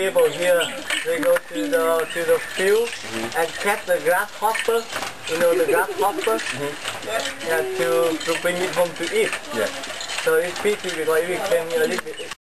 People here, they go to the to the field and catch the grasshopper. You know the grasshopper? Mm-hmm. Yeah, to to bring it home to eat. Yeah. So it's pity because we can a little bit